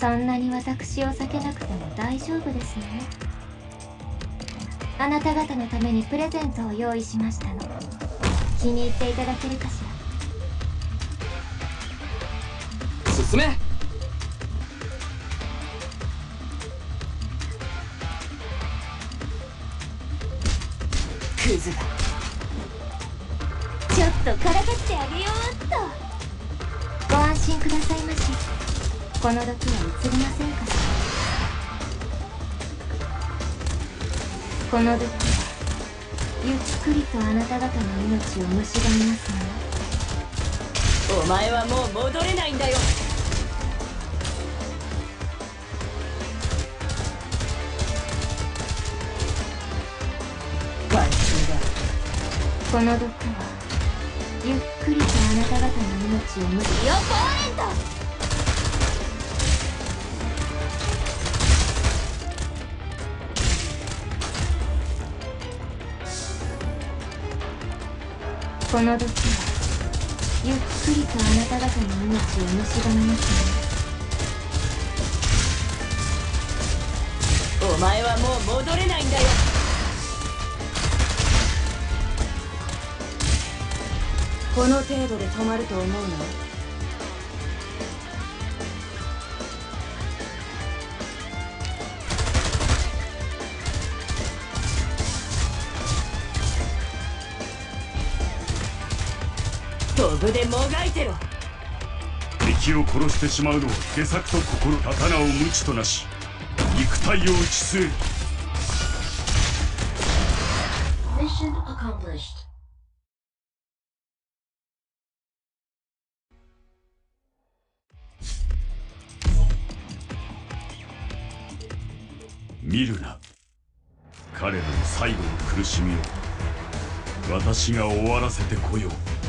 そんなに私を避けなくても大丈夫ですね。あなた方のためにプレゼントを用意しましたの。気に入っていただけるかしら？進め。クズがちょっとからかってあげようっと。ご安心くださいこの毒は移りませんからこの毒はゆっくりとあなた方の命を蝕みますのお前はもう戻れないんだよ。この毒はゆっくりとあなた方の命を無視予行エこの時。はゆっくりとあなた方の命を蝕みますねお前はもう戻れないんだよ。この程度で止まると思うの？飛ぶでもがいてろ。敵を殺してしまうのは下策と心刀を無知となし肉体を打ち据える。Mission accomplished. 見るな。彼らの最後の苦しみを私が終わらせてこよう